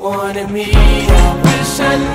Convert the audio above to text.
wanted me. I wish I knew